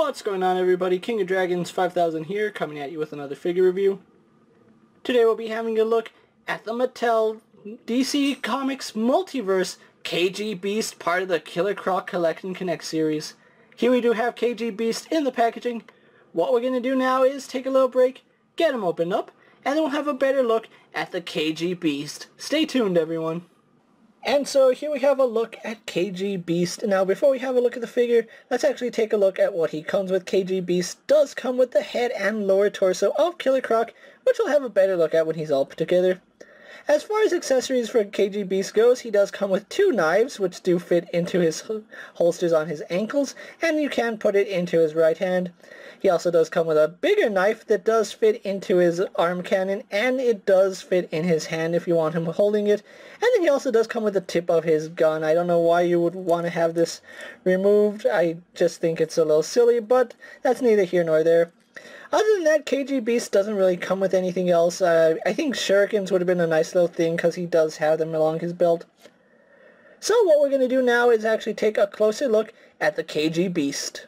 What's going on everybody? King of Dragons 5000 here, coming at you with another figure review. Today we'll be having a look at the Mattel DC Comics Multiverse KG Beast, part of the Killer Croc Collect and Connect series. Here we do have KG Beast in the packaging. What we're going to do now is take a little break, get him opened up, and then we'll have a better look at the KG Beast. Stay tuned everyone. And so here we have a look at KG Beast. Now before we have a look at the figure, let's actually take a look at what he comes with. KG Beast does come with the head and lower torso of Killer Croc, which we'll have a better look at when he's all put together. As far as accessories for KG Beast goes, he does come with two knives, which do fit into his holsters on his ankles, and you can put it into his right hand. He also does come with a bigger knife that does fit into his arm cannon, and it does fit in his hand if you want him holding it. And then he also does come with the tip of his gun. I don't know why you would want to have this removed. I just think it's a little silly, but that's neither here nor there. Other than that, KG Beast doesn't really come with anything else. Uh, I think shurikens would have been a nice little thing because he does have them along his belt. So what we're going to do now is actually take a closer look at the KG Beast.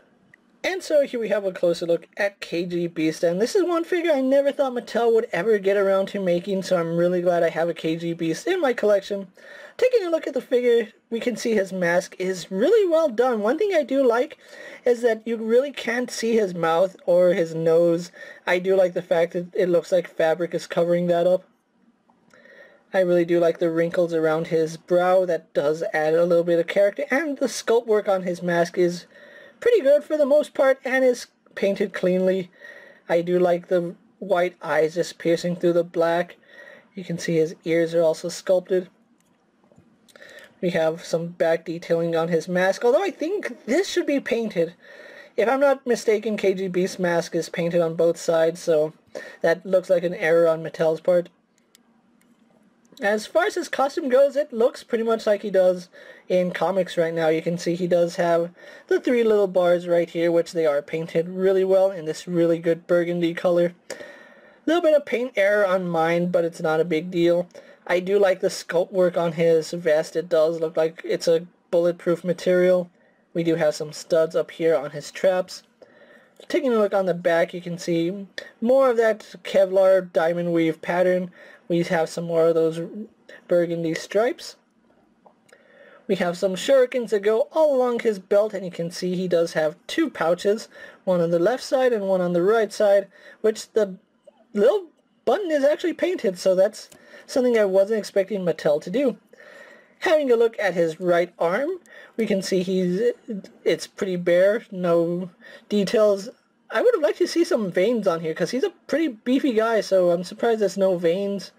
And so here we have a closer look at KG Beast, and this is one figure I never thought Mattel would ever get around to making, so I'm really glad I have a KG Beast in my collection. Taking a look at the figure, we can see his mask is really well done. One thing I do like is that you really can't see his mouth or his nose. I do like the fact that it looks like fabric is covering that up. I really do like the wrinkles around his brow. That does add a little bit of character. And the sculpt work on his mask is pretty good for the most part and is painted cleanly. I do like the white eyes just piercing through the black. You can see his ears are also sculpted. We have some back detailing on his mask, although I think this should be painted. If I'm not mistaken, KG Beast's mask is painted on both sides, so that looks like an error on Mattel's part. As far as his costume goes, it looks pretty much like he does in comics right now. You can see he does have the three little bars right here, which they are painted really well in this really good burgundy color. A little bit of paint error on mine, but it's not a big deal. I do like the sculpt work on his vest. It does look like it's a bulletproof material. We do have some studs up here on his traps. Taking a look on the back, you can see more of that Kevlar diamond weave pattern. We have some more of those burgundy stripes. We have some shurikens that go all along his belt, and you can see he does have two pouches, one on the left side and one on the right side, which the little button is actually painted, so that's something I wasn't expecting Mattel to do. Having a look at his right arm, we can see he's it's pretty bare, no details. I would have liked to see some veins on here because he's a pretty beefy guy, so I'm surprised there's no veins.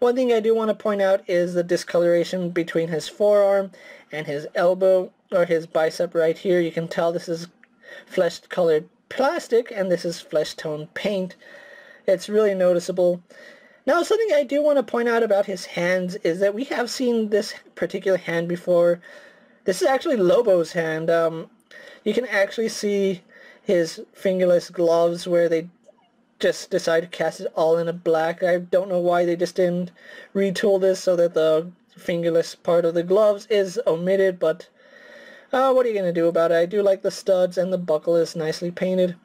One thing I do want to point out is the discoloration between his forearm and his elbow or his bicep right here. You can tell this is flesh colored plastic and this is flesh tone paint. It's really noticeable. Now something I do want to point out about his hands is that we have seen this particular hand before. This is actually Lobo's hand. Um, you can actually see his fingerless gloves where they just decided to cast it all in a black. I don't know why they just didn't retool this so that the fingerless part of the gloves is omitted, but uh, what are you going to do about it? I do like the studs and the buckle is nicely painted.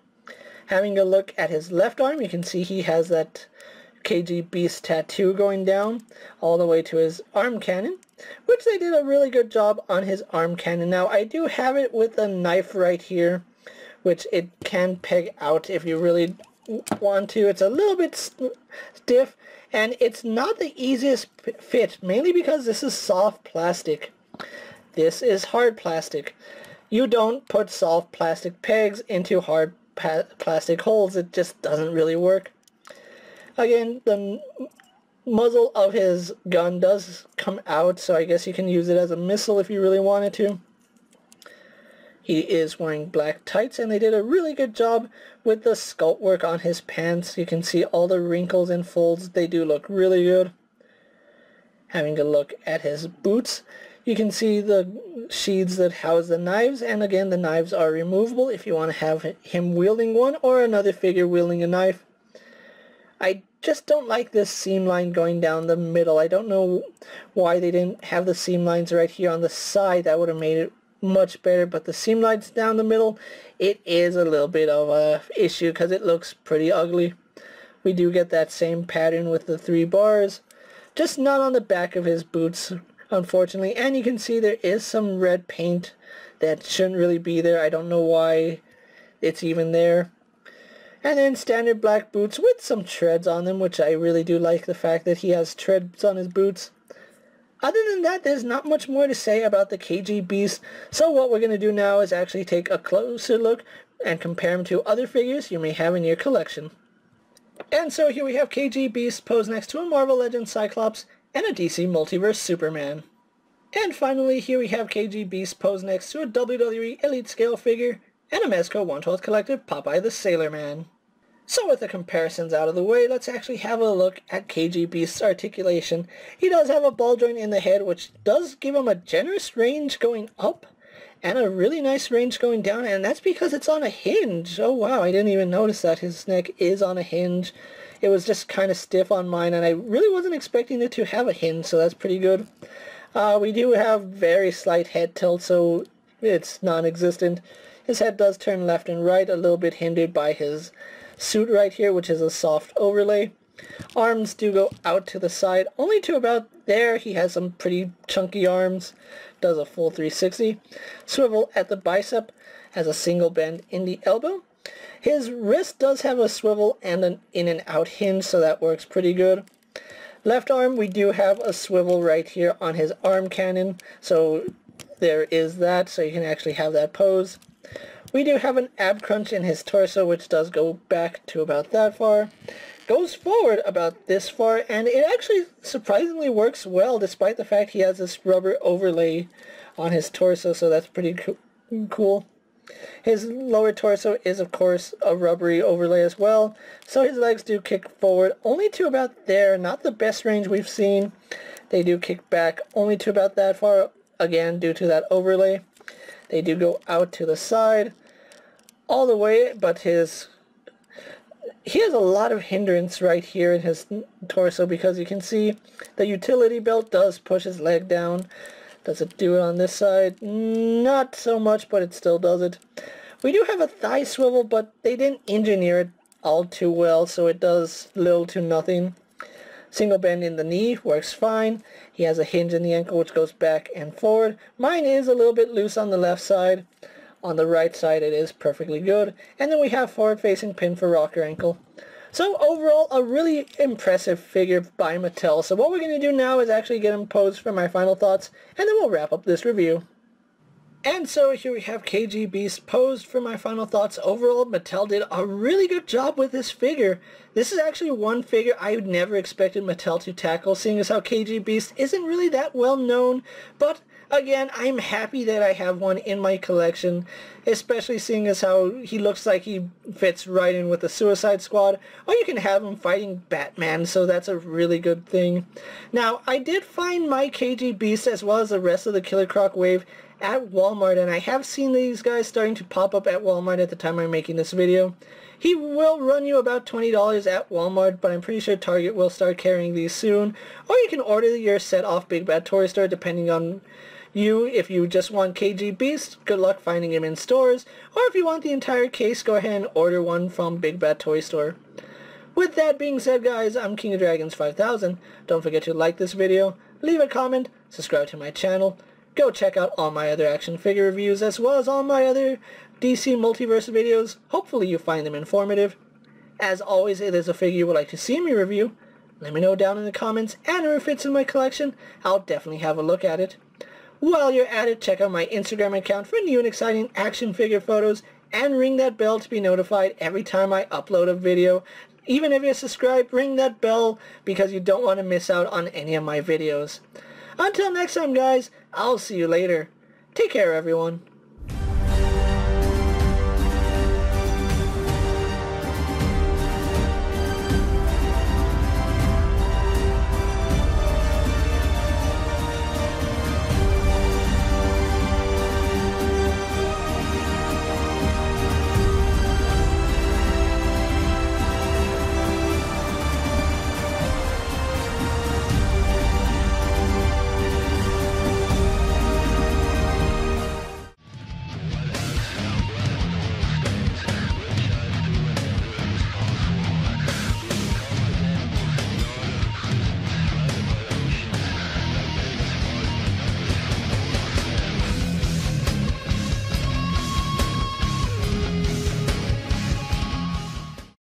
Having a look at his left arm, you can see he has that KG Beast tattoo going down all the way to his arm cannon, which they did a really good job on his arm cannon. Now, I do have it with a knife right here, which it can peg out if you really want to. It's a little bit stiff and it's not the easiest fit mainly because this is soft plastic. This is hard plastic. You don't put soft plastic pegs into hard plastic holes. It just doesn't really work. Again, the muzzle of his gun does come out, so I guess you can use it as a missile if you really wanted to. He is wearing black tights and they did a really good job with the sculpt work on his pants. You can see all the wrinkles and folds. They do look really good. Having a look at his boots, you can see the sheaths that house the knives and again the knives are removable if you want to have him wielding one or another figure wielding a knife. I just don't like this seam line going down the middle. I don't know why they didn't have the seam lines right here on the side. That would have made it much better, but the seam lines down the middle, it is a little bit of a issue because it looks pretty ugly. We do get that same pattern with the three bars, just not on the back of his boots, unfortunately. And you can see there is some red paint that shouldn't really be there. I don't know why it's even there. And then standard black boots with some treads on them, which I really do like the fact that he has treads on his boots. Other than that, there's not much more to say about the KG Beast, so what we're going to do now is actually take a closer look and compare him to other figures you may have in your collection. And so here we have KG Beast posed next to a Marvel Legends Cyclops and a DC Multiverse Superman. And finally, here we have KG Beast posed next to a WWE Elite Scale figure and a Mezco 112th Collective Popeye the Sailor Man. So with the comparisons out of the way, let's actually have a look at KG Beast's articulation. He does have a ball joint in the head, which does give him a generous range going up, and a really nice range going down, and that's because it's on a hinge. Oh wow, I didn't even notice that his neck is on a hinge. It was just kind of stiff on mine, and I really wasn't expecting it to have a hinge, so that's pretty good. Uh, we do have very slight head tilt, so it's non-existent. His head does turn left and right, a little bit hindered by his suit right here, which is a soft overlay. Arms do go out to the side, only to about there. He has some pretty chunky arms, does a full 360. Swivel at the bicep, has a single bend in the elbow. His wrist does have a swivel and an in and out hinge, so that works pretty good. Left arm, we do have a swivel right here on his arm cannon, so there is that, so you can actually have that pose. We do have an ab crunch in his torso, which does go back to about that far. Goes forward about this far, and it actually surprisingly works well, despite the fact he has this rubber overlay on his torso, so that's pretty co cool. His lower torso is, of course, a rubbery overlay as well, so his legs do kick forward only to about there, not the best range we've seen. They do kick back only to about that far, again, due to that overlay. They do go out to the side all the way, but his he has a lot of hindrance right here in his torso because you can see the utility belt does push his leg down. Does it do it on this side? Not so much, but it still does it. We do have a thigh swivel, but they didn't engineer it all too well, so it does little to nothing. Single bend in the knee works fine. He has a hinge in the ankle which goes back and forward. Mine is a little bit loose on the left side. On the right side it is perfectly good. And then we have forward-facing pin for rocker ankle. So overall, a really impressive figure by Mattel. So what we're going to do now is actually get him posed for my final thoughts, and then we'll wrap up this review. And so here we have KG Beast posed for my final thoughts. Overall, Mattel did a really good job with this figure. This is actually one figure I never expected Mattel to tackle, seeing as how KG Beast isn't really that well known, but again, I'm happy that I have one in my collection, especially seeing as how he looks like he fits right in with the Suicide Squad, or you can have him fighting Batman, so that's a really good thing. Now, I did find my KG Beast as well as the rest of the Killer Croc wave at Walmart, and I have seen these guys starting to pop up at Walmart at the time I'm making this video. He will run you about $20 at Walmart, but I'm pretty sure Target will start carrying these soon. Or you can order your set off Big Bad Toy Store depending on you, if you just want KG Beast, good luck finding him in stores. Or if you want the entire case, go ahead and order one from Big Bad Toy Store. With that being said, guys, I'm King of Dragons 5000. Don't forget to like this video, leave a comment, subscribe to my channel. Go check out all my other action figure reviews as well as all my other DC Multiverse videos. Hopefully you find them informative. As always, if there's a figure you would like to see me review, let me know down in the comments, and if it fits in my collection, I'll definitely have a look at it. While you're at it, check out my Instagram account for new and exciting action figure photos and ring that bell to be notified every time I upload a video. Even if you're subscribed, ring that bell because you don't want to miss out on any of my videos. Until next time, guys, I'll see you later. Take care, everyone.